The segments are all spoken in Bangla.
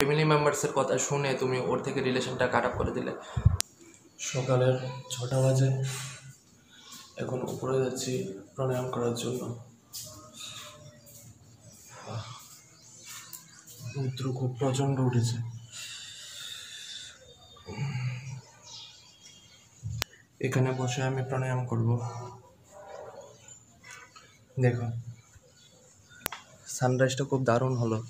ফ্যামিলি মেম্বার্সের কথা শুনে তুমি ওর থেকে রিলেশনটা কাট করে দিলে? সকালের ছটা বাজে। এখন উপরে যাচ্ছি প্রাণায়াম করার জন্য। রৌদ্র খুব প্রচণ্ড উঠেছে। এখানে বসে আমি প্রাণায়াম করব। দেখো সানরাইজটা খুব দারুণ হলো।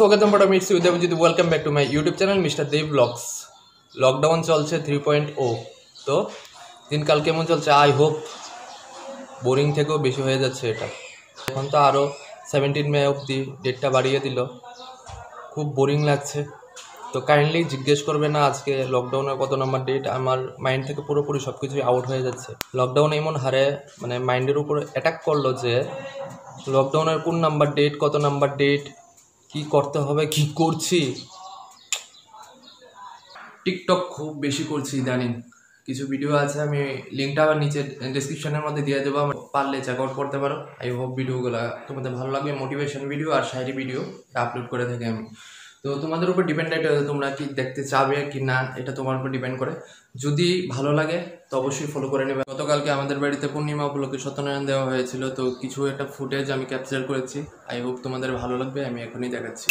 স্বাগতম বড় মিটসি Udayjit welcome back to my YouTube channel mister Dev vlogs lockdown চলছে থ্রি পয়েন্ট ও তো দিনকাল কেমন চলছে? আই হোপ বোরিং থেকেও বেশি হয়ে যাচ্ছে এটা। এখন তো আরও সেভেন্টিন মে অবধি ডেটটা বাড়িয়ে দিল। খুব বোরিং লাগছে। তো কাইন্ডলি জিজ্ঞেস করবে না, আজকে লকডাউনের কত নম্বর ডেট আমার মাইন্ড থেকে পুরোপুরি সব কিছুই আউট হয়ে যাচ্ছে। লকডাউন এমন হারে মানে মাইন্ডের উপর অ্যাটাক করল যে লকডাউনের কোন নাম্বার ডেট কত নাম্বার ডেট কি করতে হবে, কি করছি? টিকটক খুব বেশি করছি ইদানিং। কিছু ভিডিও আছে, আমি লিঙ্কটা আবার নিচে ডিসক্রিপশনের মধ্যে দিয়ে দেবো। পারলে চেক আউট করতে পারো। আই হোপ ভিডিওগুলো তোমাদের ভালো লাগবে মোটিভেশন ভিডিও আর শাইরি ভিডিও আপলোড করে থাকি আমি। তো তোমাদের উপর ডিপেন্ড এটা তোমরা কি দেখতে চাবে কি না, এটা তোমার উপর ডিপেন্ড করে। যদি ভালো লাগে, তো অবশ্যই ফলো করে নেবে। গতকালকে আমাদের বাড়িতে পূর্ণিমা উপলক্ষে সত্যনারায়ণ দেওয়া হয়েছিল, তো কিছু একটা ফুটেজ আমি ক্যাপচার করেছি। আই হোপ তোমাদের ভালো লাগবে, আমি এখনই দেখাচ্ছি।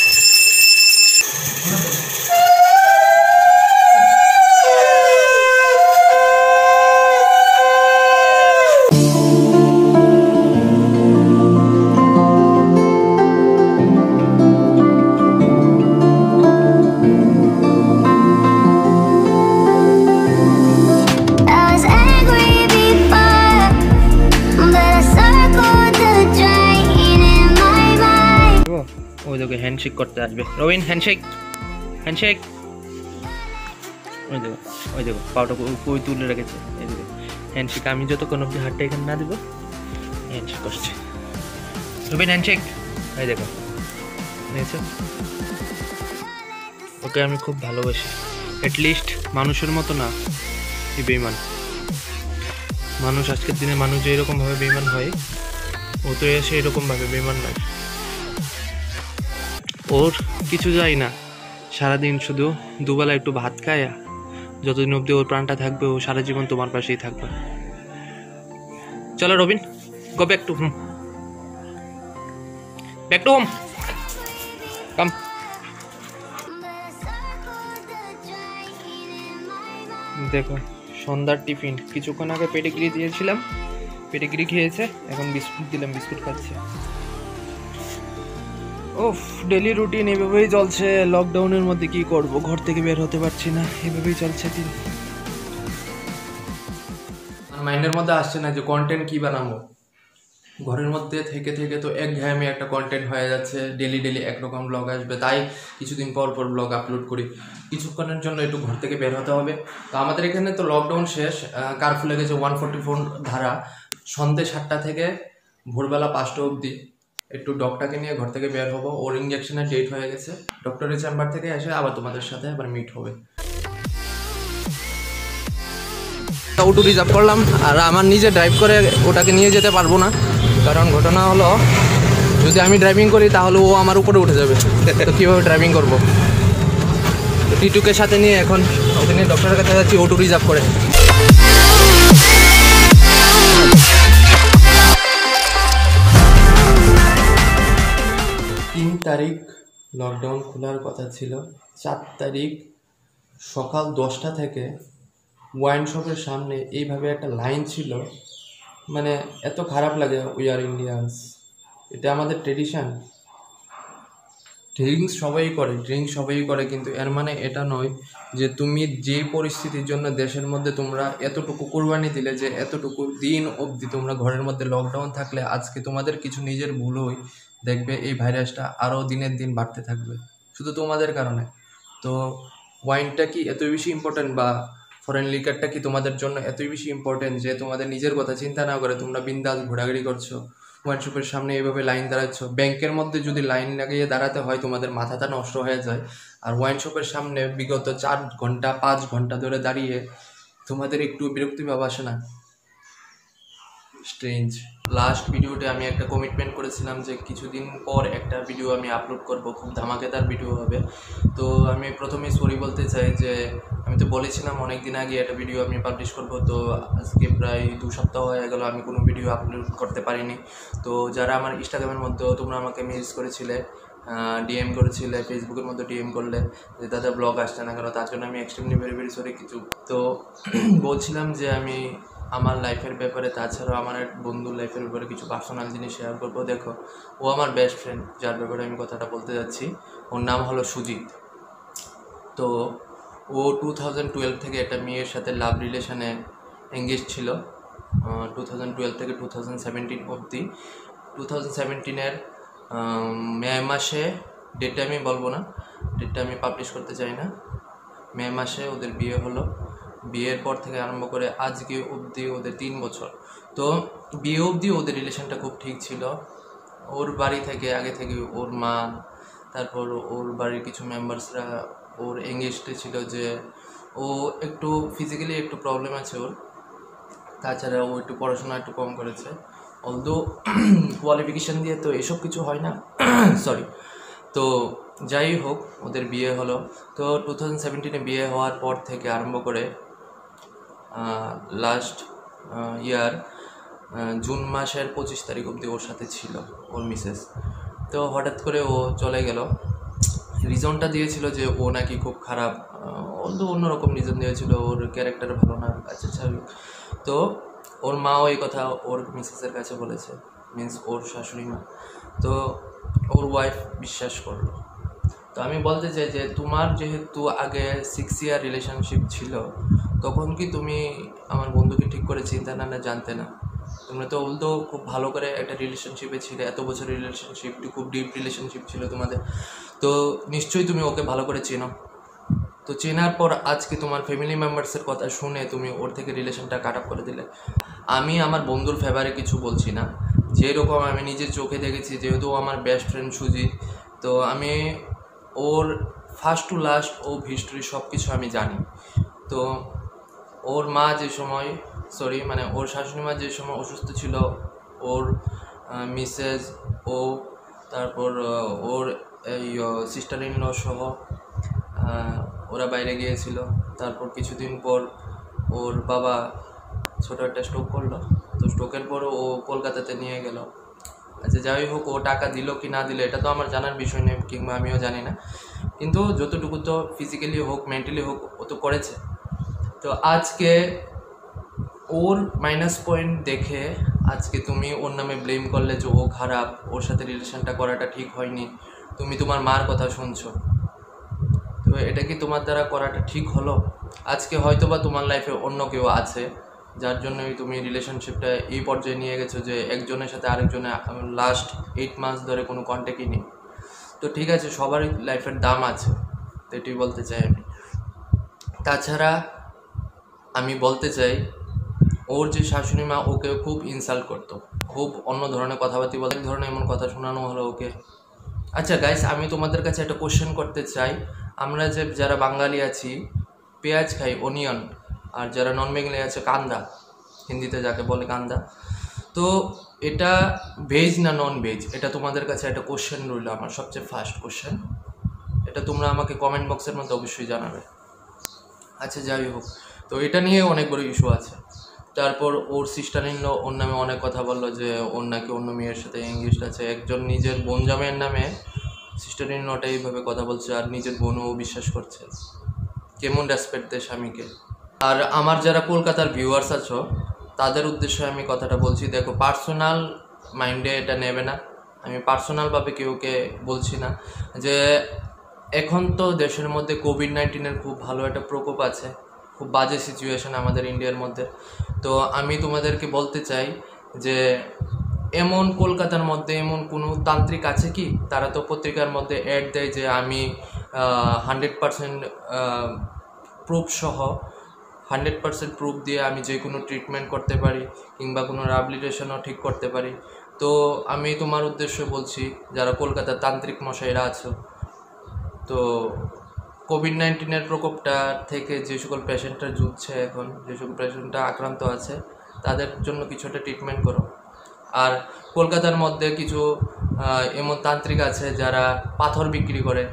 দেখো হ্যান্ডশেক করতে আসবে। রবিন হ্যান্ডশেক হ্যান্ডশেক ওই দেখো ওই দেখো পাউটা কই তুলে রেখেছে? এই দেখো হ্যান্ডশেক আমি যতক্ষণ অব্দি হাতটা এখানে না দেবো হ্যান্ডশেক করছে। রবিন হ্যান্ডশেক এই দেখো, দেখেছ? ওকে আমি খুব ভালোবাসি। অ্যাটলিস্ট মানুষের মতো না, এই বেইমান। মানুষ আজকের দিনে মানুষ যে এরকমভাবে বেইমান হয়, ও তো এসে এরকমভাবে বেইমান নয়। ওর কিছু যায় না। সারাদিন শুধু দুবেলা একটু ভাত খায় যতদিন অবধি ওর প্রাণটা থাকবে, ও সারা জীবন তোমার পাশেই থাকবে। চলো Robin go back to home back to home come দেখো, সন্ধ্যার টিফিন। কিছুক্ষণ আগে পেডিগ্রি দিয়েছিলাম, পেডিগ্রি খেয়েছে, এখন বিস্কুট দিলাম, বিস্কুট খাচ্ছে। ওফ ডেলি রুটিন এভাবেই চলছে। লকডাউনের মধ্যে কি করব? ঘর থেকে বের হতে পারছি না। এভাবেই চলছে দিন। মাইন্ডের মধ্যে আসছে না যে কন্টেন্ট কি বানাবো? ঘরের মধ্যে থেকে থেকে তো এক ঘামে একটা কন্টেন্ট হয়ে যাচ্ছে। ডেলি ডেলি একরকম ব্লগ আসবে। তাই কিছুদিন পর পর ব্লগ আপলোড করি। কিছুক্ষণের জন্য একটু ঘর থেকে বের হতে হবে। তো আমাদের এখানে তো লকডাউন শেষ। কার্ফু লেগেছে ওয়ান ফোরটি ফোর ধারা। সন্ধ্যে সাতটা থেকে ভোরবেলা পাঁচটা অবধি। একটু ডক্টরকে নিয়ে ঘর থেকে বের হব। ওর ইঞ্জেকশনের ডেট হয়ে গেছে। ডক্টরের চেম্বার থেকে এসে আবার তোমাদের সাথে আবার মিট হবে। অটো রিজার্ভ করলাম। আর আমার নিজে ড্রাইভ করে ওটাকে নিয়ে যেতে পারব না। কারণ ঘটনা হলো, যদি আমি ড্রাইভিং করি, তাহলে ও আমার উপরে উঠে যাবে। তো কীভাবে ড্রাইভিং করব? তো টিটুকে সাথে নিয়ে এখন ওকে নিয়ে ডক্টরের কাছে যাচ্ছি অটো রিজার্ভ করে। তিন তারিখ লকডাউন খোলার কথা ছিল। চার তারিখ সকাল দশটা থেকে ওয়াইন শপের সামনে এইভাবে একটা লাইন ছিল। মানে এত খারাপ লাগে উই আর ইন্ডিয়ানস এটা আমাদের ট্রেডিশন ড্রিঙ্কস সবাই করে ড্রিঙ্কস সবাই করে, কিন্তু এর মানে এটা নয় যে তুমি যে পরিস্থিতির জন্য দেশের মধ্যে তোমরা এতটুকু কোরবানি দিলে যে এতটুকু দিন অবধি তোমরা ঘরের মধ্যে লকডাউন থাকলে আজকে তোমাদের কিছু নিজের ভুলই দেখবে এই ভাইরাসটা আরও দিনের দিন বাড়তে থাকবে, শুধু তোমাদের কারণে। তো ওয়াইনটা কি এতই বেশি ইম্পর্টেন্ট বা ফরেন লিকারটা কি তোমাদের জন্য এতই বেশি ইম্পর্টেন্ট যে তোমাদের নিজের কথা চিন্তা না করে তোমরা বিন্দাস ঘোরাঘুরি করছ? ওয়াইন শপের সামনে এইভাবে লাইন দাঁড়াচ্ছ? ব্যাংকের মধ্যে যদি লাইন লাগিয়ে দাঁড়াতে হয়, তোমাদের মাথাটা নষ্ট হয়ে যায়। আর ওয়াইন শপের সামনে বিগত চার ঘণ্টা, পাঁচ ঘণ্টা ধরে দাঁড়িয়ে তোমাদের একটু বিরক্তি ভাব আসে না? স্ট্রেঞ্জ লাস্ট ভিডিওতে আমি একটা কমিটমেন্ট করেছিলাম যে কিছুদিন পর একটা ভিডিও আমি আপলোড করব, খুব ধামাকেদার ভিডিও হবে। তো আমি প্রথমে সরি বলতে চাই যে, আমি তো বলেছিলাম অনেক দিন আগে একটা ভিডিও আমি পাবলিশ করব, তো আজকে প্রায় দু সপ্তাহ হয়ে গেল আমি কোনো ভিডিও আপলোড করতে পারিনি। তো যারা আমার ইনস্টাগ্রামের মধ্যেও তোমরা আমাকে মেসেজ করেছিলে ডিএম করেছিলে ফেসবুকের মধ্যে ডিএম করলে, যে দাদা ব্লগ আসছে না কেন, তার জন্য আমি এক্সট্রিমলি ভেরি ভেরি সরি কিছু। তো বলছিলাম যে আমি আমার লাইফের ব্যাপারে, তাছাড়াও আমার এক বন্ধুর লাইফের ব্যাপারে কিছু পার্সোনাল জিনিস শেয়ার করব। দেখো, ও আমার বেস্ট ফ্রেন্ড যার ব্যাপারে আমি কথাটা বলতে যাচ্ছি। ওর নাম হলো সুজিত। তো ও টু থাউজেন্ড টুয়েলভ থেকে একটা মেয়ের সাথে লাভ রিলেশনে এঙ্গেজ ছিল। টু থাউজেন্ড টুয়েলভ থেকে টু থাউজেন্ড সেভেন্টিন অবধি। টু থাউজেন্ড সেভেন্টিনের মে মাসে ডেটটা আমি বলব না। ডেটটা আমি পাবলিশ করতে চাই না। মে মাসে ওদের বিয়ে হলো। বিয়ের পর থেকে আরম্ভ করে আজকে অবধি ওদের তিন বছর। তো বিয়ে অবধি ওদের রিলেশনটা খুব ঠিক ছিল। ওর বাড়ি থেকে, আগে থেকে ওর মা, তারপর ওর বাড়ির কিছু মেম্বার্সরা ওর এঙ্গেজডে ছিল যে ও একটু ফিজিক্যালি একটু প্রবলেম আছে ওর। তাছাড়া ও একটু পড়াশোনা একটু কম করেছে। অলদো কোয়ালিফিকেশান দিয়ে তো এসব কিছু হয় না। সরি তো যাই হোক, ওদের বিয়ে হলো। তো টু থাউজেন্ড সেভেন্টিনে বিয়ে হওয়ার পর থেকে আরম্ভ করে লাস্ট ইয়ার জুন মাসের পঁচিশ তারিখ অবধি ওর সাথে ছিল, ওর মিসেস তো হঠাৎ করে ও চলে গেল। রিজনটা দিয়েছিল যে ও নাকি খুব খারাপ অন্য অন্যরকম রিজন দিয়েছিল, ওর ক্যারেক্টার ভালো না আচ্ছা স্বাভাবিক তো ওর মাও এই কথা ওর মিসেসের কাছে বলেছে মিন্স ওর শাশুড়ি মা। তো ওর ওয়াইফ বিশ্বাস করল। তো আমি বলতে চাই যে তোমার যেহেতু আগে সিক্স ইয়ার রিলেশনশিপ ছিল তখন কি তুমি আমার বন্ধুকে ঠিক করে চিন্তা না না জানতে না? তোমরা তো উল্টো খুব ভালো করে একটা রিলেশনশিপে ছিলে, এত বছর রিলেশনশিপটি খুব ডিপ রিলেশনশিপ ছিল তোমাদের। তো নিশ্চয়ই তুমি ওকে ভালো করে চেনো। তো চেনার পর আজকে তোমার ফ্যামিলি মেম্বার্সের কথা শুনে তুমি ওর থেকে রিলেশনটা কাট করে দিলে। আমি আমার বন্ধুর ফেভারে কিছু বলছি না। যেরকম আমি নিজের চোখে দেখেছি, যেহেতু আমার বেস্ট ফ্রেন্ড সুজিত, তো আমি ওর ফার্স্ট টু লাস্ট ও হিস্ট্রি সব কিছু আমি জানি। তো ওর মা যে সময় সরি মানে ওর শাশুড়ি মা যে সময় অসুস্থ ছিল, ওর মিসেস ও, তারপর ওর এই সিস্টার ইন সহ ওরা বাইরে গিয়েছিল। তারপর কিছুদিন পর ওর বাবা ছোটো একটা স্ট্রোক করল। তো স্ট্রোকের পর ও কলকাতাতে নিয়ে গেল। আচ্ছা যাই হোক, ও টাকা দিল কি না দিল, এটা তো আমার জানার বিষয় নেই কিংবা আমিও জানি না। কিন্তু যতটুকু তো ফিজিক্যালি হোক মেন্টালি হোক, ও তো করেছে। তো আজকে ওর মাইনাস পয়েন্ট দেখে আজকে তুমি ওর নামে ব্লেম করলে যে ও খারাপ, ওর সাথে রিলেশনটা করাটা ঠিক হয়নি। তুমি তোমার মার কথা শুনছো। তো এটা কি তোমার দ্বারা করাটা ঠিক হলো? আজকে হয়তো বা তোমার লাইফে অন্য কেউ আছে, যার জন্যই তুমি রিলেশনশিপটা এই পর্যায়ে নিয়ে গেছো যে একজনের সাথে আরেকজনের লাস্ট এইট মাস ধরে কোনো কন্ট্যাক্টই নেই। তো ঠিক আছে, সবারই লাইফের দাম আছে, তো এটাই বলতে চাই আমি। তাছাড়া আমি বলতে চাই, ওর যে শাশুড়ি মা ওকে খুব ইনসাল্ট করতো। খুব অন্য ধরনের কথাবার্তা বলে, এক ধরনের এমন কথা শোনানো হলো ওকে। আচ্ছা গাইস আমি তোমাদের কাছে একটা কোশ্চেন করতে চাই। আমরা যে যারা বাঙালি আছি, পেঁয়াজ খাই অনিয়ন আর যারা নন বেঙ্গলি আছে, কান্দা। হিন্দিতে যাকে বলে কান্দা। তো এটা ভেজ না নন ভেজ এটা তোমাদের কাছে একটা কোশ্চেন রইল আমার সবচেয়ে ফার্স্ট কোশ্চেন এটা তোমরা আমাকে কমেন্ট বক্সের মধ্যে অবশ্যই জানাবে। আচ্ছা যাই হোক। তো এটা নিয়ে অনেক বড় ইস্যু আছে। তারপর ওর সিস্টার ইন ওর নামে অনেক কথা বলল যে, ওর নাকি অন্য মেয়ের সাথে এঙ্গেজড আছে। একজন নিজের বোন জামাইয়ের নামে সিস্টার ইন এইভাবে কথা বলছে আর নিজের বোনও বিশ্বাস করছে। কেমন রেসপেক্ট দেয় স্বামীকে? আর আমার যারা কলকাতার ভিউয়ার্স আছো, তাদের উদ্দেশ্যে আমি কথাটা বলছি, দেখো পার্সোনাল মাইন্ডে এটা নেবে না। আমি পার্সোনালভাবে কেউকে বলছি না যে, এখন তো দেশের মধ্যে কোভিড নাইন্টিনের খুব ভালো একটা প্রকোপ আছে। খুব বাজে সিচুয়েশন আমাদের ইন্ডিয়ার মধ্যে। তো আমি তোমাদেরকে বলতে চাই যে, এমন কলকাতার মধ্যে এমন কোনো তান্ত্রিক আছে কি? তারা তো পত্রিকার মধ্যে অ্যাড দেয় যে, আমি হান্ড্রেড পারসেন্ট প্রুফ সহ হান্ড্রেড পারসেন্ট প্রুফ দিয়ে আমি যে কোনো ট্রিটমেন্ট করতে পারি কিংবা কোনো রিহ্যাবিলিটেশনও ঠিক করতে পারি। তো আমি তোমার উদ্দেশ্য বলছি, যারা কলকাতার তান্ত্রিক মশাইরা আছো, তো কোভিড নাইন্টিনের প্রকোপটা থেকে যে সকল পেশেন্টরা জুঝছে এখন, যে সকল পেশেন্টরা আক্রান্ত আছে, তাদের জন্য কিছু একটা ট্রিটমেন্ট করো। আর কলকাতার মধ্যে কিছু এমন তান্ত্রিক আছে যারা পাথর বিক্রি করে।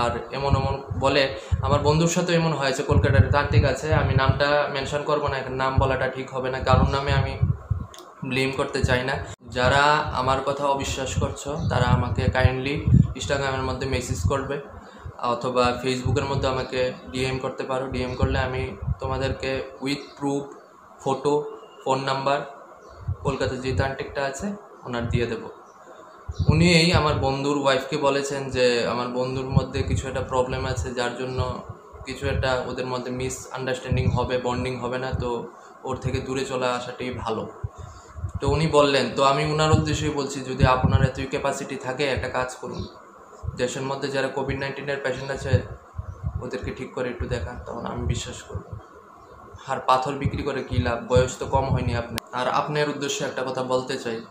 আর এমন এমন বলে, আমার বন্ধুর সাথে এমন হয়েছে, কলকাতার তান্ত্রিক আছে, আমি নামটা মেনশন করব না, এখন নাম বলাটা ঠিক হবে না, কারণ নামে আমি ব্লেম করতে চাই না। যারা আমার কথা অবিশ্বাস করছ, তারা আমাকে কাইন্ডলি ইনস্টাগ্রামের মধ্যে মেসেজ করবে। অথবা ফেসবুকের মধ্যে আমাকে ডিএম করতে পারো। ডিএম করলে আমি তোমাদেরকে with proof photo phone number কলকাতার যে তান্ত্রিকটা আছে, ওনার দিয়ে দেবো। উনি এই আমার বন্ধুর ওয়াইফকে বলেছেন যে, আমার বন্ধুর মধ্যে কিছু একটা প্রবলেম আছে, যার জন্য কিছু একটা ওদের মধ্যে মিস আন্ডারস্ট্যান্ডিং হবে বন্ডিং হবে না, তো ওর থেকে দূরে চলে আসাটাই ভালো। তো উনি বললেন, তো আমি ওনার উদ্দেশ্যেই বলছি, যদি আপনার এতই ক্যাপাসিটি থাকে, একটা কাজ করুন। দেশের মধ্যে যারা কোভিড নাইন্টিনের পেশেন্ট আছে, ওদেরকে ঠিক করে একটু দেখান, তখন আমি বিশ্বাস করব। আর পাথর বিক্রি করে কী লাভ? বয়স তো কম হয়নি আপনার। আর আপনার উদ্দেশ্যে একটা কথা বলতে চাই।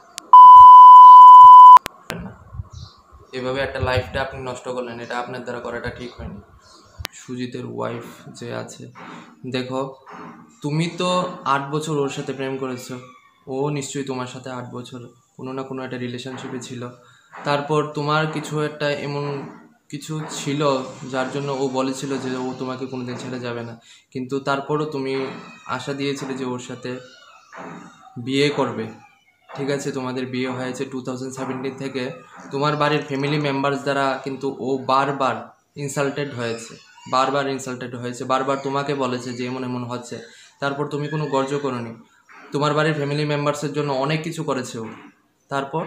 এভাবে একটা লাইফটা আপনি নষ্ট করলেন, এটা আপনার দ্বারা করাটা ঠিক হয়নি। সুজিতের ওয়াইফ যে আছে, দেখো, তুমি তো আট বছর ওর সাথে প্রেম করেছ। ও নিশ্চয়ই তোমার সাথে আট বছর। কোনো না কোনো একটা রিলেশনশিপে ছিল। তারপর তোমার কিছু একটা এমন কিছু ছিল যার জন্য ও বলেছিল যে ও তোমাকে কোনোদিন ছেড়ে যাবে না। কিন্তু তারপরও তুমি আশা দিয়েছিলে যে ওর সাথে বিয়ে করবে। ঠিক আছে, তোমাদের বিয়ে হয়েছে টু থাউজেন্ড সেভেন্টিন থেকে। তোমার বাড়ির ফ্যামিলি মেম্বার্স দ্বারা কিন্তু ও বারবার ইনসাল্টেড হয়েছে। বারবার ইনসাল্টেড হয়েছে। বারবার তোমাকে বলেছে যে এমন এমন হচ্ছে। তারপর তুমি কোনো গর্জ করনি। তোমার বাড়ির ফ্যামিলি মেম্বার্সের জন্য অনেক কিছু করেছে ও। তারপর?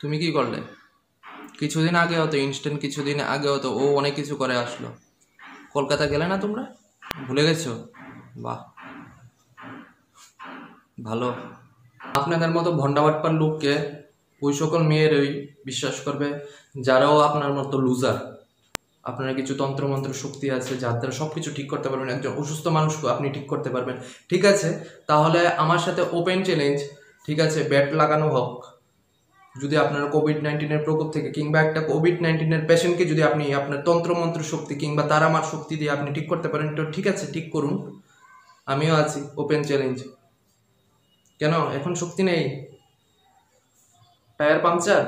তুমি কি করলে? কিছুদিন আগে হতো ইনস্ট্যান্ট কিছুদিন আগে হতো ও অনেক কিছু করে আসলো। কলকাতা গেলে না তোমরা? ভুলে গেছো? বাহ। ভালো। আপনাদের মতো ভণ্ডাবাটপার লোককে ওই সকল মেয়েরই বিশ্বাস করবে, যারাও আপনার মতো লুজার আপনার কিছু তন্ত্রমন্ত্র শক্তি আছে, যার দ্বারা সব কিছু ঠিক করতে পারবেন। একজন অসুস্থ মানুষকে আপনি ঠিক করতে পারবেন। ঠিক আছে, তাহলে আমার সাথে ওপেন চ্যালেঞ্জ ঠিক আছে ব্যাট লাগানো হোক। যদি আপনার কোভিড নাইন্টিনের প্রকোপ থেকে কিংবা একটা কোভিড নাইন্টিনের পেশেন্টকে যদি আপনি আপনার তন্ত্রমন্ত্র শক্তি কিংবা তারামার শক্তি দিয়ে আপনি ঠিক করতে পারেন, তো ঠিক আছে, ঠিক করুন। আমিও আছি ওপেন চ্যালেঞ্জ কেন? এখন শক্তি নেই। Tyre puncture?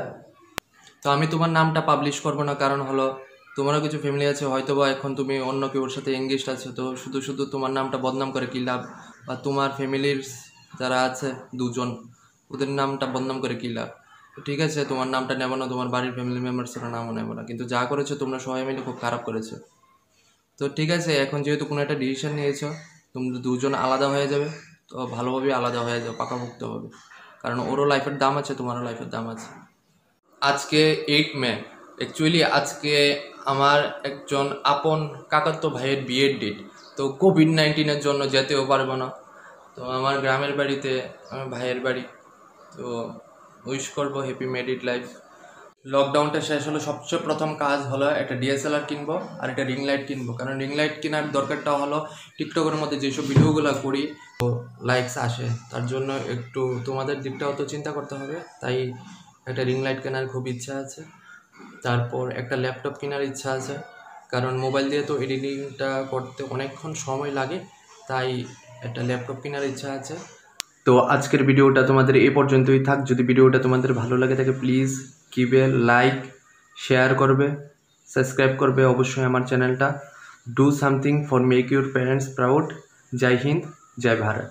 তো আমি তোমার নামটা পাবলিশ করব না, কারণ হলো তোমারও কিছু ফ্যামিলি আছে হয়তো বা এখন তুমি অন্য কেউর সাথে এঙ্গেজড আছো, তো শুধু শুধু তোমার নামটা বদনাম করে কী লাভ? বা তোমার ফ্যামিলির যারা আছে, দুজন, ওদের নামটা বদনাম করে কী লাভ? ঠিক আছে, তোমার নামটা নেব না, তোমার বাড়ির ফ্যামিলি মেম্বার্সের নামও নেব না। কিন্তু যা করেছ তোমরা সবাই মিলে খুব খারাপ করেছ। তো ঠিক আছে, এখন যেহেতু কোনো একটা ডিসিশন নিয়েছো, তোমরা দুজন আলাদা হয়ে যাবে, তো ভালোভাবে আলাদা হয়ে যাও পাকাভুক্ত হবে। কারণ ওরও লাইফের দাম আছে, তোমারও লাইফের দাম আছে। আজকে এইট মে। অ্যাকচুয়ালি আজকে আমার একজন আপন কাকাতো ভাইয়ের বিয়ের ডেট তো কোভিড নাইন্টিনের জন্য যেতেও পারব না। তো আমার গ্রামের বাড়িতে, আমার ভাইয়ের বাড়ি। তো উইশ করব হ্যাপি মেডিড লাইফ লকডাউনটা শেষ হলো, সবচেয়ে প্রথম কাজ হলো একটা ডিএসএলআর কিনবো আর একটা রিং লাইট কিনবো। কারণ রিং লাইট কেনার দরকারটা হলো টিকটকের মধ্যে যেসব ভিডিওগুলো করি, তো লাইকস আসে। তার জন্য একটু তোমাদের দিকটাও তো চিন্তা করতে হবে, তাই একটা রিং লাইট কেনার খুব ইচ্ছা আছে। তারপর একটা ল্যাপটপ কেনার ইচ্ছা আছে, কারণ মোবাইল দিয়ে তো এডিটিংটা করতে অনেকক্ষণ সময় লাগে, তাই একটা ল্যাপটপ কেনার ইচ্ছা আছে। তো আজকের ভিডিওটা তোমাদের এ পর্যন্তই থাক। যদি ভিডিওটা তোমাদের ভালো লাগে থাকে প্লিজ কিবে লাইক শেয়ার করবে সাবস্ক্রাইব করবে অবশ্যই আমার চ্যানেলটা do something for make your parents proud জয় হিন্দ, জয় ভারত।